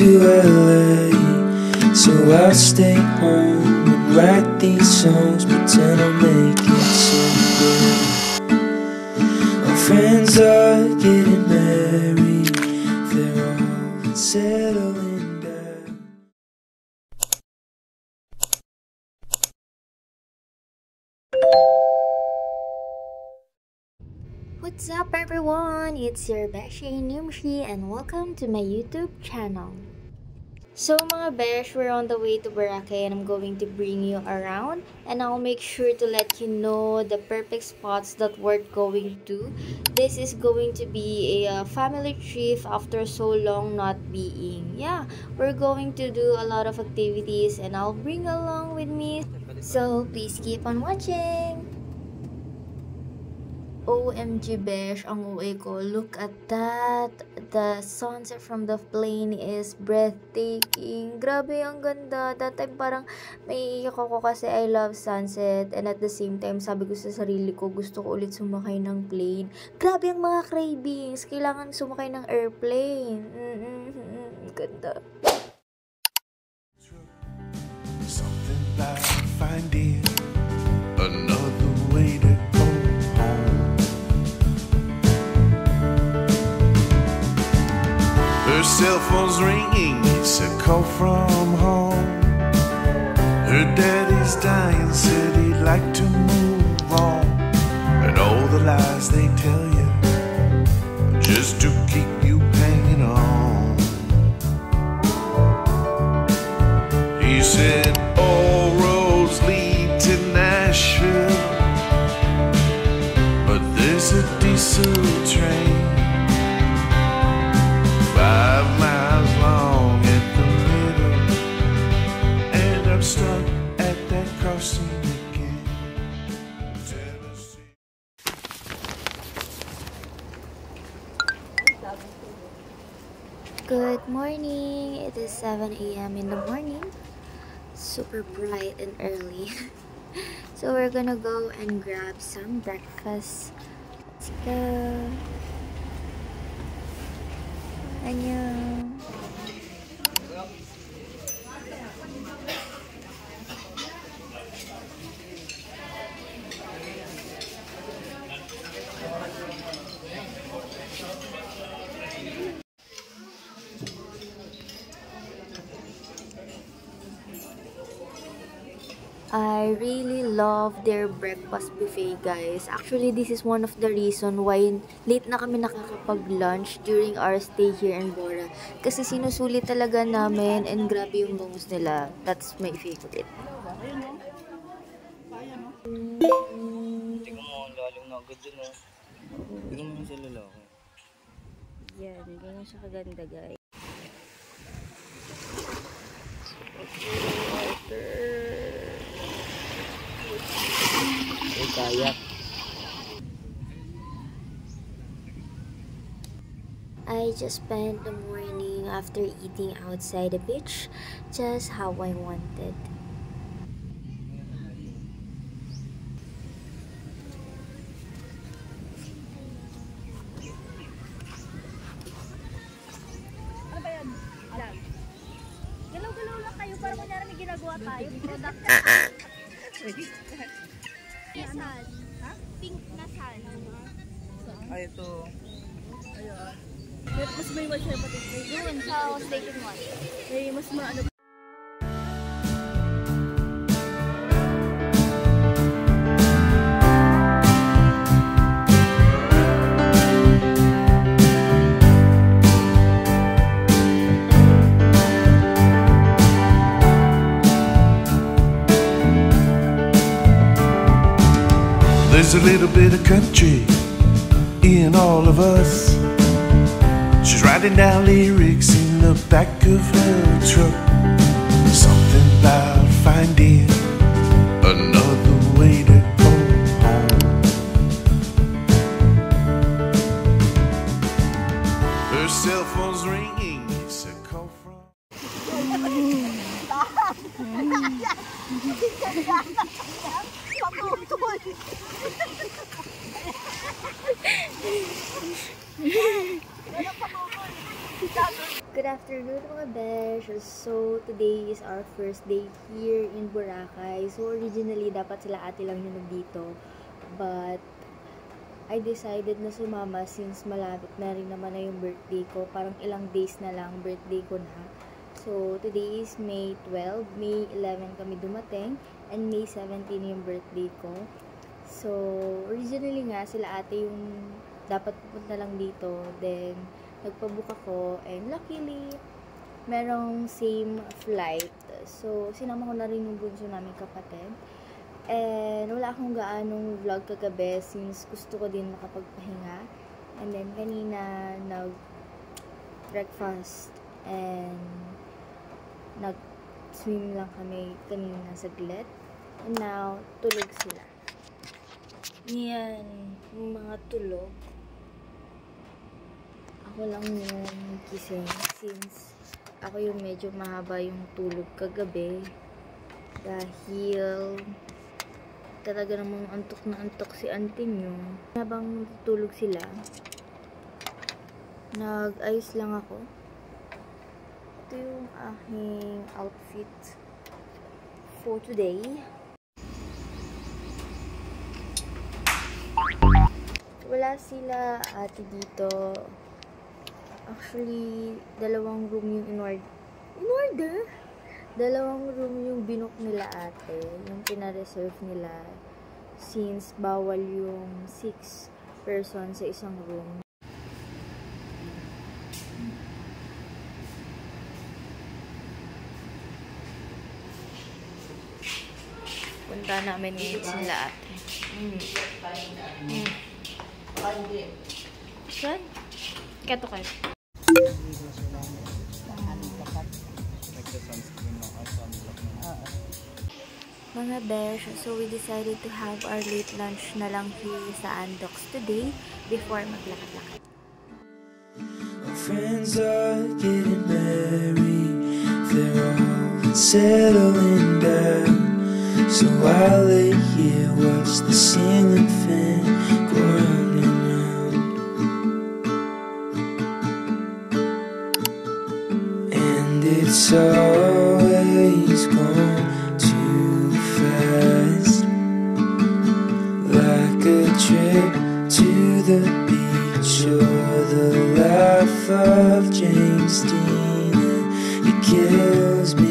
to LA. So I'll stay home and write these songs, pretend I'll make it someday. Our friends are getting married, they're all settling down. What's up everyone? It's your Beshi Nimshi and welcome to my YouTube channel. So mga besh, we're on the way to Boracay and I'm going to bring you around and I'll make sure to let you know the perfect spots that we're going to. This is going to be a uh, family trip after so long not being. Yeah, we're going to do a lot of activities and I'll bring along with me. So please keep on watching! OMG besh, ang uwi ko. Look at that. The sunset from the plane is breathtaking. Grabe, ang ganda. That time parang may ako kasi I love sunset. And at the same time, sabi ko sa sarili ko, gusto ko ulit sumakay ng plane. Grabe ang mga cravings. Kailangan sumakay ng airplane. Mm-mm-mm. Ganda. Something about finding Her cell phone's ringing, it's a call from home. Her daddy's dying, said he'd like to move on. And all the lies they tell you just to keep Good morning! It is 7 a.m. in the morning. Super bright and early. so we're gonna go and grab some breakfast. Let's go. 안녕. I really love their breakfast buffet, guys. Actually, this is one of the reason why late na kami nakakapag-lunch during our stay here in Bora. Kasi sinusulit talaga namin and grabe yung bangus nila. That's my favorite. Tingnan mo, lalim na agad dyan, oh. Tingnan mo sa lalaki. Yan, ganyan siya kaganda, guys. May I just spent the morning after eating outside the beach just how I wanted. Mas may sa Station 1. May mas maano There's a little bit of country in all of us. She's writing down lyrics in the back of her truck. So, originally, dapat sila ate lang yung nandito. But, I decided na sumama since malapit na rin naman na yung birthday ko. Parang ilang days na lang birthday ko na. So, today is May 12. May 11 kami dumating. And May 17 yung birthday ko. So, originally nga, sila ate yung dapat pupunta lang dito. Then, nagpabook ako. And luckily, merong same flight. So, sinama ko na rin yung bunso namin kapatid. And wala akong gaanong vlog kagabi since gusto ko din makapagpahinga. And then, kanina, nag-breakfast and nag-swim lang kami kanina saglit. And now, tulog sila. Yan, mga tulog. Ako lang yung gising since ako yung medyo mahaba yung tulog kagabi. Dahil talaga namang antok na antok si auntie nyo. Habang tulog sila, nag-ayos lang ako. Ito yung aking outfit for today. Wala sila ate dito. Actually, dalawang room yung in-order. In-order? Dalawang room yung binook nila ate. Yung pina-reserve nila. Since bawal yung six person sa isang room. Punta namin ngayon sila ate. Mm. Mm. Saan? Kato kayo. Mga besh, so we decided to have our late lunch na lang here sa Andox today before maglakad-lakad. Friends are getting married, they're all settling down. So I lay here, watch the ceiling fan go round and round. And it's always the beach or the life of James Dean. It kills me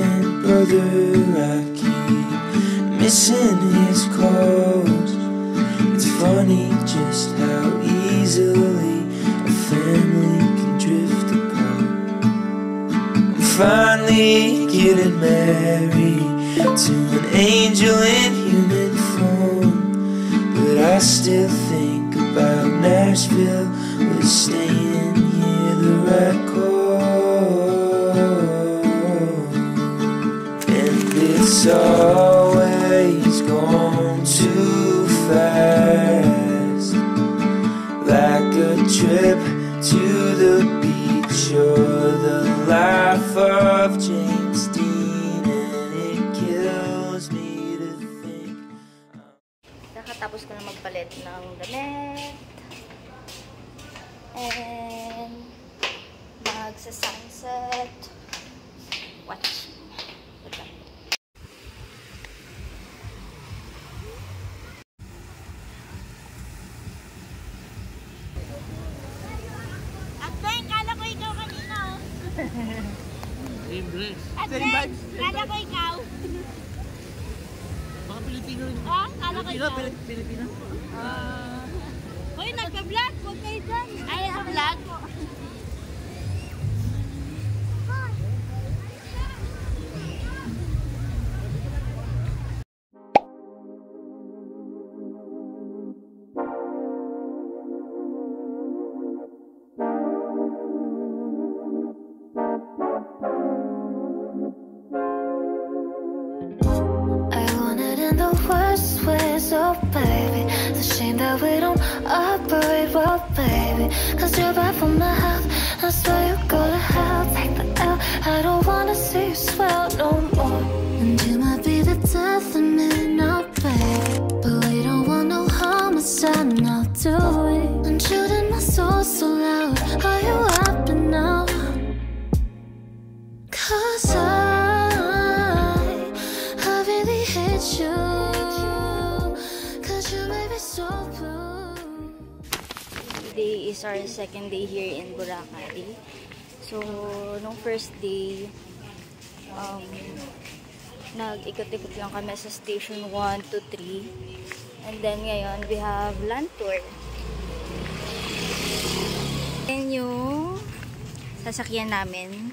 twin brother. I keep missing his calls. It's funny just how easily a family can drift apart. I'm finally getting married to an angel in human form, but I still think about Nashville. We're staying here the right call, it's always gone too fast, like a trip to the beach or the life of James Dean, and it kills me to think. Nakatapos ko na magpalit ng damit. And magsa-sunset. Watch. Same dress. Advent, kala ko ikaw. Mga Pilipino rin. Oh, kala ko Pilipino, ikaw. Pilip- Pilipino. Ah. Hoy, nagka-vlog. Huwag kayo dyan. Ay, nagka-vlog. We don't operate well, baby. Cause you're bad for my health. Is our second day here in Boracay. So, nung first day, um, nag-ikot-ikot lang kami sa station 1 to 3. And then ngayon, we have land tour. Yan yung sasakyan namin.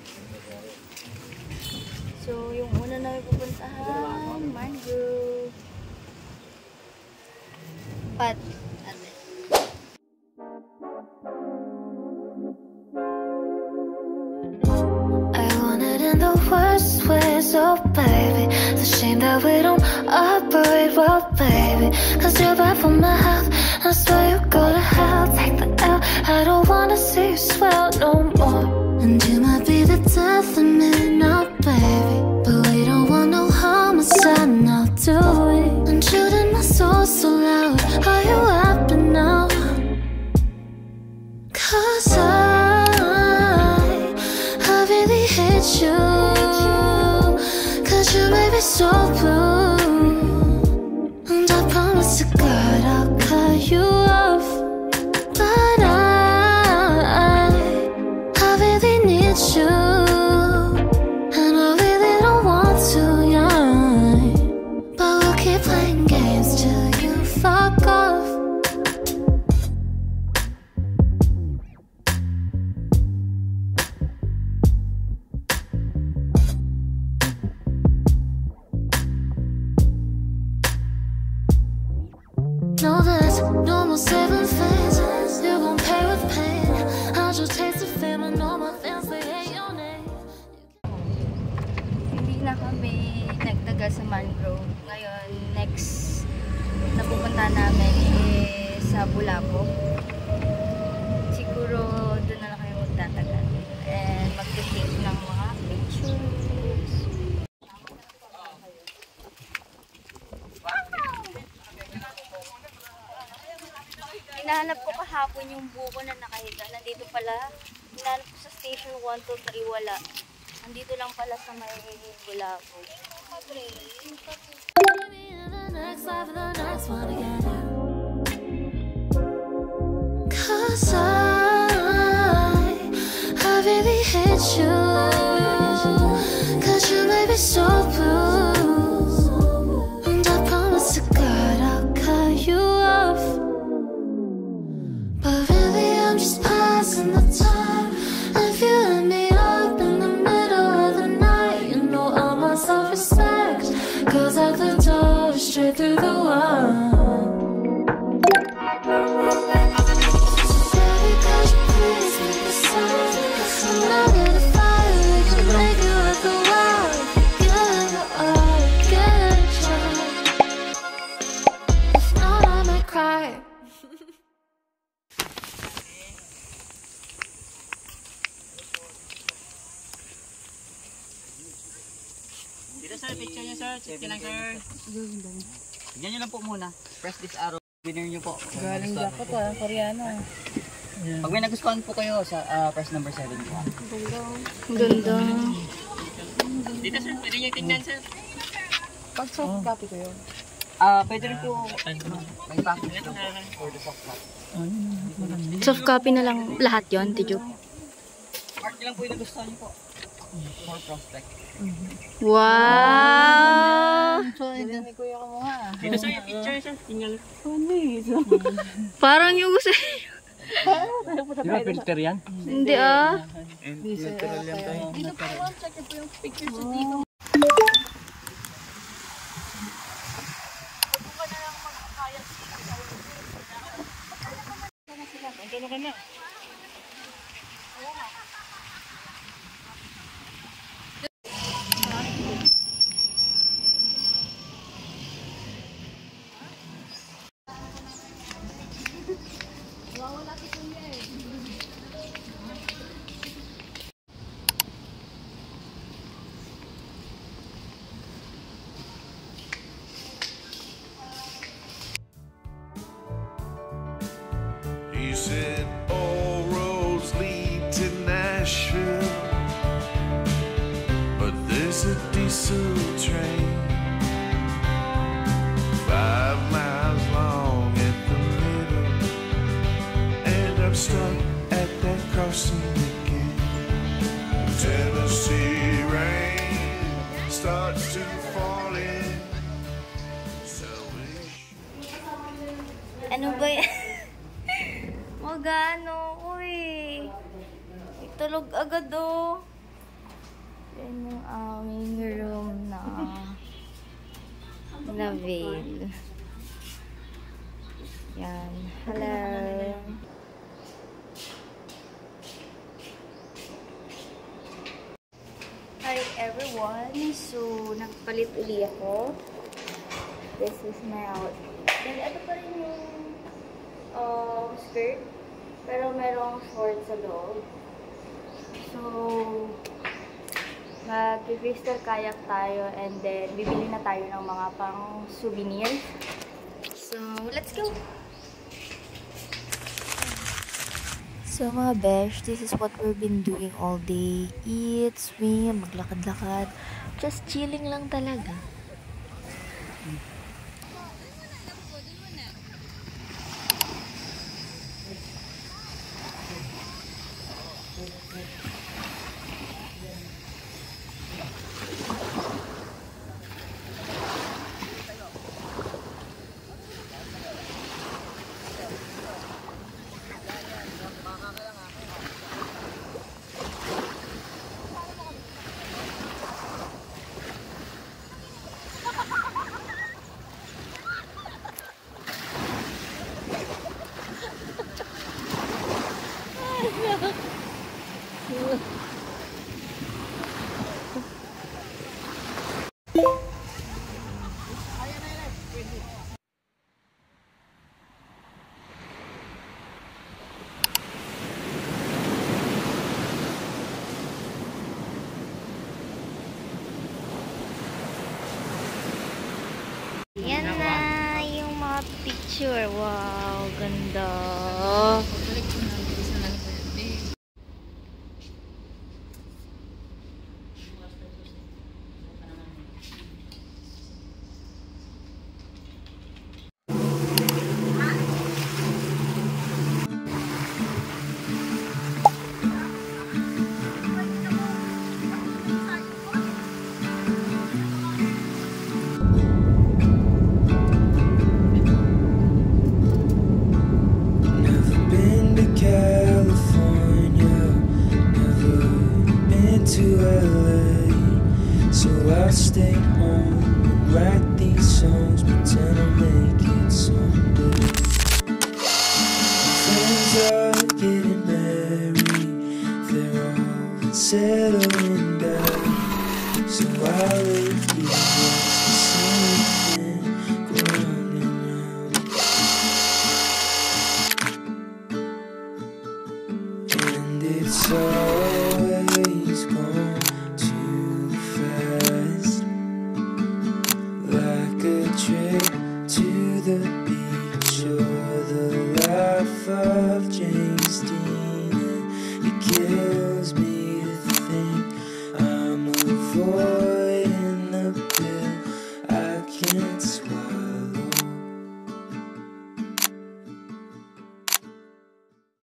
So, yung una namin pupuntahan, Mangrove. Pat, that we don't operate well, baby. Cause you're bad for my health. I swear you go to hell. Take the L. I don't wanna see you swell no more. And you might be the death of me now, baby. But we don't want no homicide now, do pupunta namin is sa Bulabo. Siguro doon na lang kayo magtatagal. And magte-take ng mga pictures. Hinahanap ko kahapon yung buko na nakahiga. Nandito pala. Hinahanap ko sa station 1 to 3. Wala. Nandito lang pala sa may Bulabo. The Cause I, I really hate you. Cry. Dito sir, picture niyo sir. Check lang sir. Tignan niyo lang po muna. Press this arrow. Winner niyo po. Galing jackpot ah, Koreano. Pag may nagustuhan po kayo sa ah, press number 7 po. Ganda. Dito sir, pwede niyo tingnan sir. Pag soft copy ko Ah, pwede rin po. May package po for the soft copy. Soft copy na lang lahat yon Tijo. Mark lang po yung nagustuhan niyo po. For prospect. Wow! Dito yung picture sir. Tingnan. Parang yung gusto. Di ba filter yan? Hindi ah. He Ano ka na? Starts to fall in. Ano ba yan? Magano? Uy. Itulog agad oh. Yan yung aming room na na veil. Yan. Hello. Hi everyone. So, nagpalit uli ako. This is my outfit. Then, ito pa rin yung um, skirt. Pero merong short sa loob. So, mag-crystal kayak tayo and then bibili na tayo ng mga pang souvenirs. So, let's go! So mga besh, this is what we've been doing all day. Eat, swim, maglakad-lakad. Just chilling lang talaga. Yan